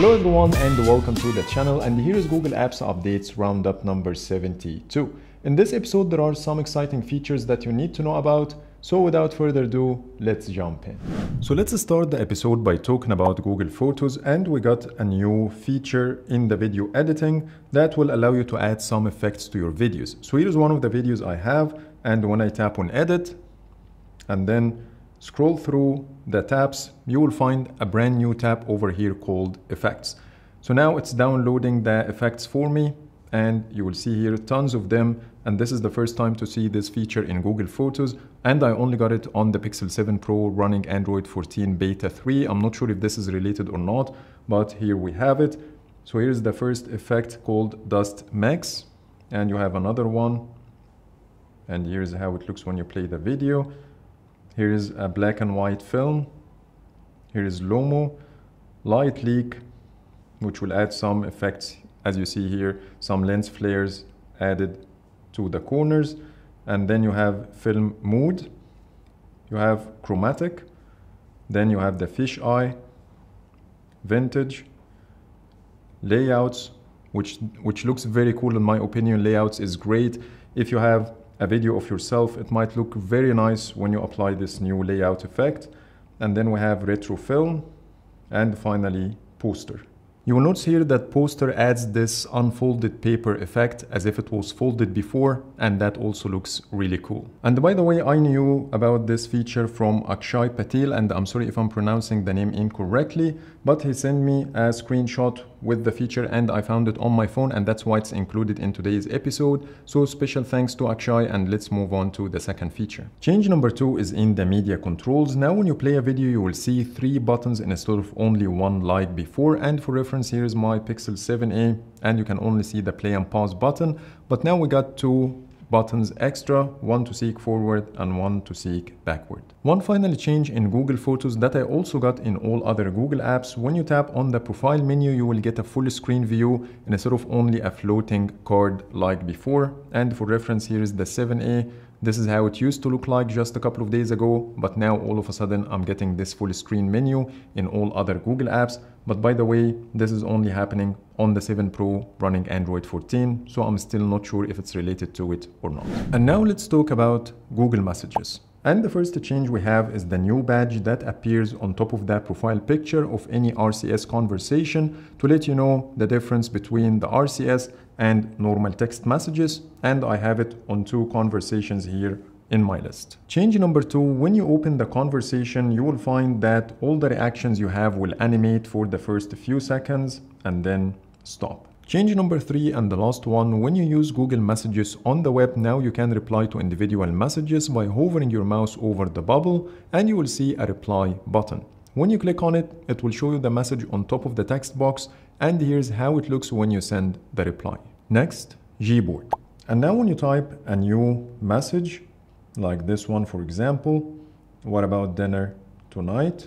Hello everyone and welcome to the channel and here is Google Apps Updates Roundup number 72. In this episode there are some exciting features that you need to know about so without further ado, let's jump in. So let's start the episode by talking about Google Photos and we got a new feature in the video editing that will allow you to add some effects to your videos. So here's one of the videos I have and when I tap on edit and then scroll through the tabs, you will find a brand new tab over here called effects. So now it's downloading the effects for me and you will see here tons of them and this is the first time to see this feature in Google Photos and I only got it on the Pixel 7 Pro running Android 14 Beta 3. I'm not sure if this is related or not, but here we have it. So here's the first effect called Dust Max. and you have another one and here's how it looks when you play the video. Here is a black and white film. Here is Lomo, light leak, which will add some effects as you see here, some lens flares added to the corners. And then you have film mood, you have chromatic, then you have the fish eye, vintage, layouts, which, which looks very cool in my opinion. Layouts is great. If you have a video of yourself, it might look very nice when you apply this new layout effect. And then we have retro film and finally poster. You will notice here that Poster adds this unfolded paper effect as if it was folded before and that also looks really cool. And by the way, I knew about this feature from Akshay Patil and I'm sorry if I'm pronouncing the name incorrectly, but he sent me a screenshot with the feature and I found it on my phone and that's why it's included in today's episode. So special thanks to Akshay and let's move on to the second feature. Change number two is in the media controls. Now when you play a video you will see three buttons instead of only one like before and for reference here is my Pixel 7a and you can only see the play and pause button but now we got two buttons extra, one to seek forward and one to seek backward. One final change in Google Photos that I also got in all other Google apps, when you tap on the profile menu, you will get a full screen view instead of only a floating card like before. And for reference, here is the 7A this is how it used to look like just a couple of days ago, but now all of a sudden I'm getting this full screen menu in all other Google apps. But by the way, this is only happening on the 7 Pro running Android 14, so I'm still not sure if it's related to it or not. And now let's talk about Google Messages. And the first change we have is the new badge that appears on top of that profile picture of any RCS conversation to let you know the difference between the RCS and normal text messages. And I have it on two conversations here in my list. Change number two, when you open the conversation, you will find that all the reactions you have will animate for the first few seconds and then stop. Change number three and the last one, when you use Google Messages on the web, now you can reply to individual messages by hovering your mouse over the bubble and you will see a reply button. When you click on it, it will show you the message on top of the text box and here's how it looks when you send the reply. Next, Gboard. And now when you type a new message, like this one for example, what about dinner tonight?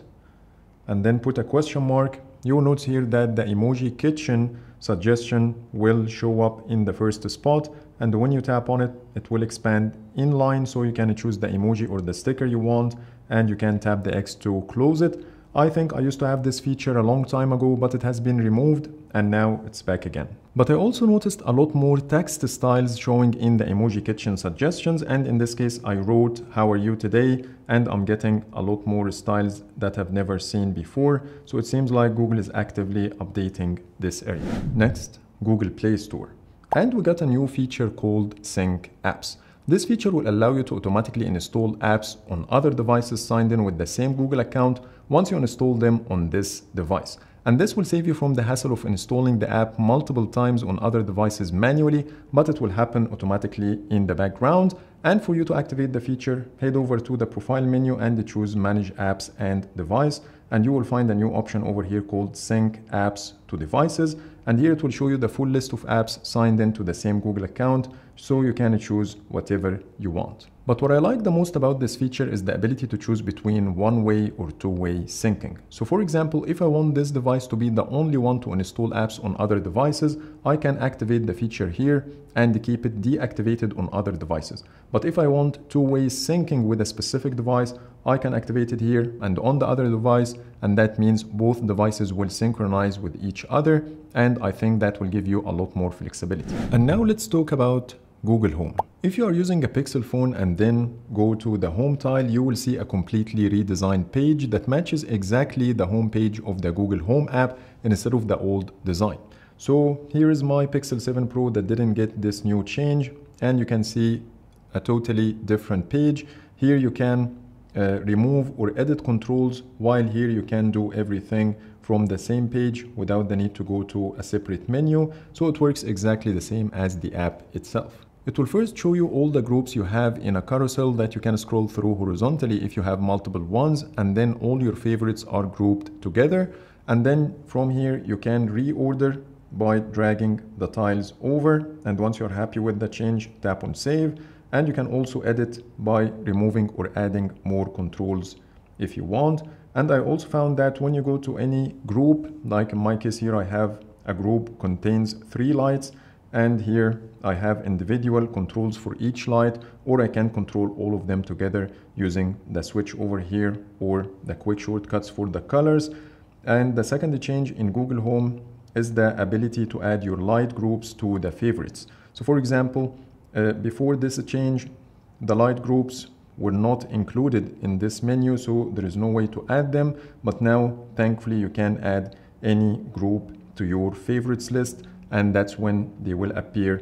And then put a question mark, you will notice here that the emoji kitchen suggestion will show up in the first spot and when you tap on it it will expand inline so you can choose the emoji or the sticker you want and you can tap the X to close it I think I used to have this feature a long time ago, but it has been removed and now it's back again. But I also noticed a lot more text styles showing in the Emoji Kitchen suggestions and in this case I wrote how are you today and I'm getting a lot more styles that I've never seen before so it seems like Google is actively updating this area. Next, Google Play Store. And we got a new feature called Sync Apps. This feature will allow you to automatically install apps on other devices signed in with the same Google account once you install them on this device. And this will save you from the hassle of installing the app multiple times on other devices manually, but it will happen automatically in the background. And for you to activate the feature, head over to the profile menu and choose Manage Apps and Device. And you will find a new option over here called Sync Apps to Devices. And here it will show you the full list of apps signed into the same Google account so you can choose whatever you want. But what I like the most about this feature is the ability to choose between one-way or two-way syncing. So for example, if I want this device to be the only one to install apps on other devices, I can activate the feature here and keep it deactivated on other devices. But if I want two-way syncing with a specific device, I can activate it here and on the other device and that means both devices will synchronize with each other and I think that will give you a lot more flexibility. And now let's talk about Google Home. If you are using a Pixel phone and then go to the home tile, you will see a completely redesigned page that matches exactly the home page of the Google Home app instead of the old design. So here is my Pixel 7 Pro that didn't get this new change and you can see a totally different page. Here you can uh, remove or edit controls while here you can do everything from the same page without the need to go to a separate menu. So it works exactly the same as the app itself. It will first show you all the groups you have in a carousel that you can scroll through horizontally if you have multiple ones and then all your favorites are grouped together. And then from here you can reorder by dragging the tiles over. And once you're happy with the change tap on save. And you can also edit by removing or adding more controls if you want. And I also found that when you go to any group like in my case here I have a group contains three lights and here I have individual controls for each light or I can control all of them together using the switch over here or the quick shortcuts for the colors. And the second change in Google Home is the ability to add your light groups to the favorites. So for example uh, before this change the light groups were not included in this menu so there is no way to add them. But now thankfully you can add any group to your favorites list and that's when they will appear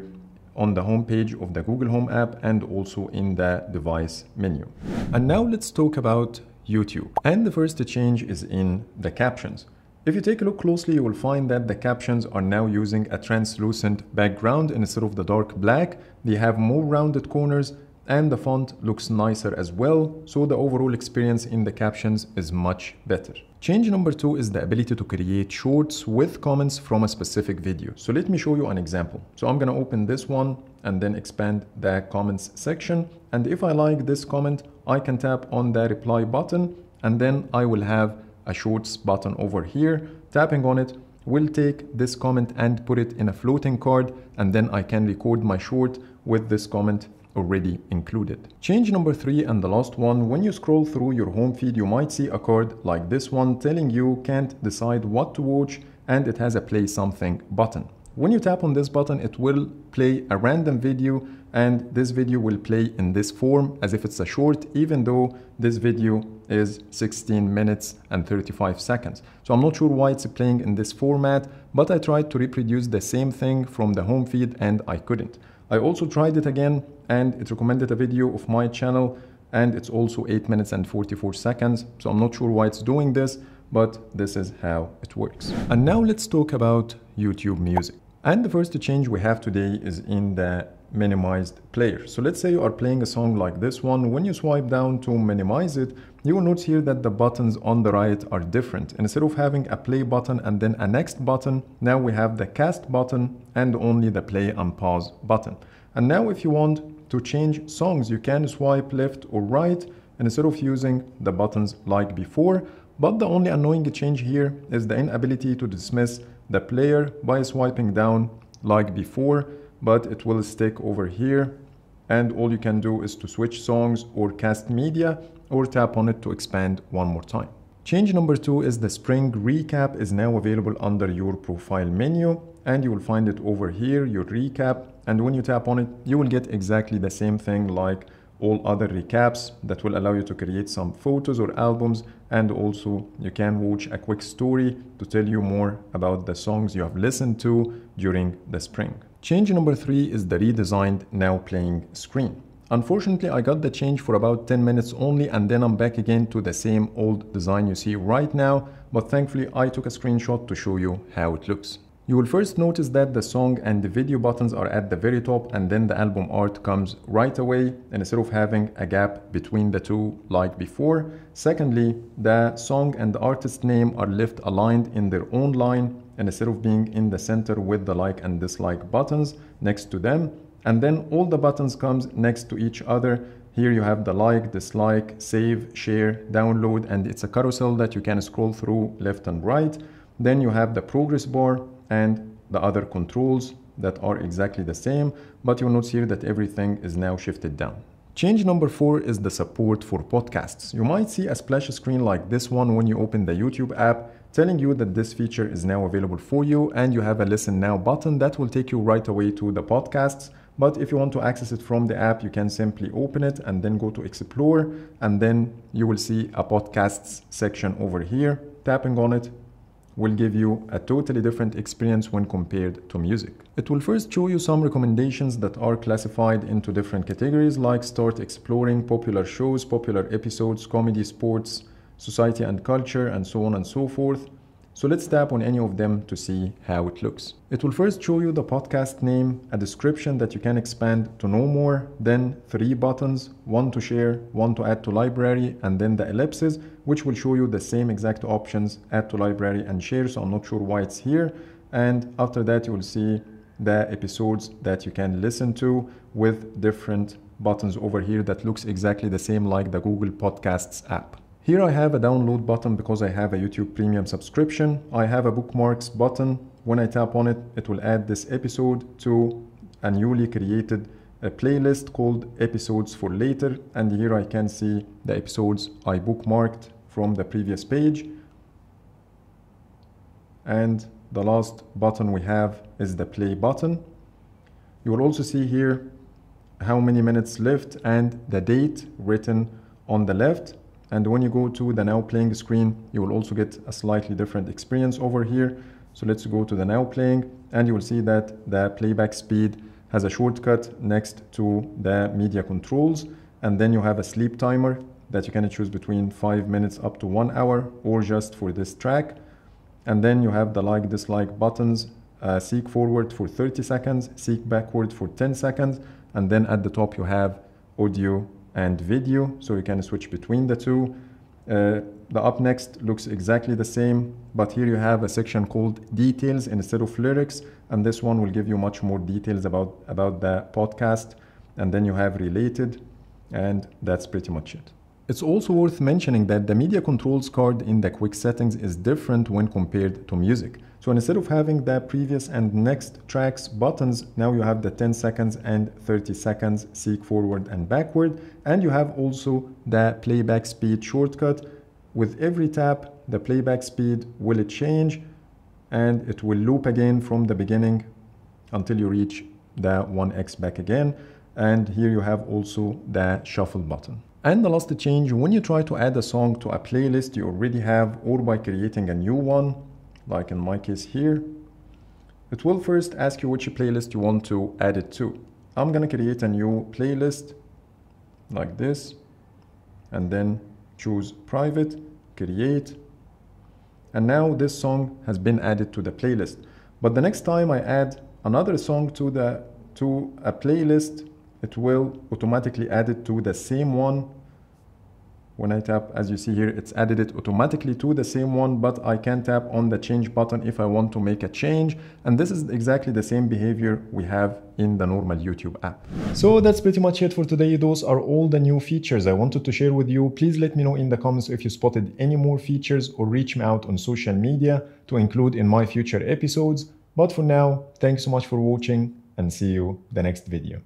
on the home page of the Google Home app and also in the device menu. And now let's talk about YouTube. And the first change is in the captions. If you take a look closely, you will find that the captions are now using a translucent background instead of the dark black. They have more rounded corners and the font looks nicer as well, so the overall experience in the captions is much better. Change number two is the ability to create shorts with comments from a specific video. So let me show you an example. So I'm gonna open this one and then expand the comments section. And if I like this comment, I can tap on the reply button and then I will have a shorts button over here. Tapping on it will take this comment and put it in a floating card and then I can record my short with this comment already included. Change number three and the last one, when you scroll through your home feed, you might see a card like this one telling you can't decide what to watch and it has a play something button. When you tap on this button, it will play a random video and this video will play in this form as if it's a short, even though this video is 16 minutes and 35 seconds. So I'm not sure why it's playing in this format, but I tried to reproduce the same thing from the home feed and I couldn't. I also tried it again and it recommended a video of my channel and it's also 8 minutes and 44 seconds. So I'm not sure why it's doing this, but this is how it works. And now let's talk about YouTube Music. And the first change we have today is in the minimized player. So let's say you are playing a song like this one. When you swipe down to minimize it, you will notice here that the buttons on the right are different. Instead of having a play button and then a next button, now we have the cast button and only the play and pause button. And now if you want to change songs, you can swipe left or right instead of using the buttons like before. But the only annoying change here is the inability to dismiss the player by swiping down like before but it will stick over here and all you can do is to switch songs or cast media or tap on it to expand one more time. Change number two is the spring recap is now available under your profile menu and you will find it over here, your recap. And when you tap on it, you will get exactly the same thing like all other recaps that will allow you to create some photos or albums and also you can watch a quick story to tell you more about the songs you have listened to during the spring. Change number three is the redesigned now playing screen. Unfortunately, I got the change for about 10 minutes only and then I'm back again to the same old design you see right now, but thankfully I took a screenshot to show you how it looks. You will first notice that the song and the video buttons are at the very top and then the album art comes right away instead of having a gap between the two like before. Secondly, the song and the artist name are left aligned in their own line and instead of being in the center with the like and dislike buttons next to them and then all the buttons comes next to each other. Here you have the like dislike save share download and it's a carousel that you can scroll through left and right. Then you have the progress bar and the other controls that are exactly the same but you'll notice here that everything is now shifted down. Change number four is the support for podcasts. You might see a splash screen like this one when you open the YouTube app telling you that this feature is now available for you and you have a listen now button that will take you right away to the podcasts. But if you want to access it from the app, you can simply open it and then go to explore and then you will see a podcasts section over here. Tapping on it will give you a totally different experience when compared to music. It will first show you some recommendations that are classified into different categories like start exploring popular shows, popular episodes, comedy, sports, society and culture, and so on and so forth. So let's tap on any of them to see how it looks. It will first show you the podcast name, a description that you can expand to know more, then three buttons, one to share, one to add to library, and then the ellipses, which will show you the same exact options, add to library and share, so I'm not sure why it's here. And after that, you will see the episodes that you can listen to with different buttons over here that looks exactly the same like the Google Podcasts app. Here I have a download button because I have a YouTube Premium subscription. I have a bookmarks button. When I tap on it, it will add this episode to a newly created a playlist called episodes for later. And here I can see the episodes I bookmarked from the previous page. And the last button we have is the play button. You will also see here how many minutes left and the date written on the left and when you go to the now playing screen, you will also get a slightly different experience over here. So let's go to the now playing and you will see that the playback speed has a shortcut next to the media controls. And then you have a sleep timer that you can choose between five minutes up to one hour or just for this track. And then you have the like dislike buttons, uh, seek forward for 30 seconds, seek backward for 10 seconds. And then at the top you have audio and video, so you can switch between the two. Uh, the up next looks exactly the same, but here you have a section called details instead of lyrics, and this one will give you much more details about, about the podcast. And then you have related, and that's pretty much it. It's also worth mentioning that the media controls card in the quick settings is different when compared to music. So instead of having the previous and next tracks buttons, now you have the 10 seconds and 30 seconds seek forward and backward. And you have also the playback speed shortcut. With every tap, the playback speed will change and it will loop again from the beginning until you reach the 1x back again. And here you have also the shuffle button. And the last change, when you try to add a song to a playlist you already have or by creating a new one, like in my case here, it will first ask you which playlist you want to add it to. I'm gonna create a new playlist like this and then choose private, create, and now this song has been added to the playlist. But the next time I add another song to, the, to a playlist, it will automatically add it to the same one when I tap as you see here it's added it automatically to the same one but I can tap on the change button if I want to make a change and this is exactly the same behavior we have in the normal YouTube app. So that's pretty much it for today. Those are all the new features I wanted to share with you. Please let me know in the comments if you spotted any more features or reach me out on social media to include in my future episodes. But for now, thanks so much for watching and see you the next video.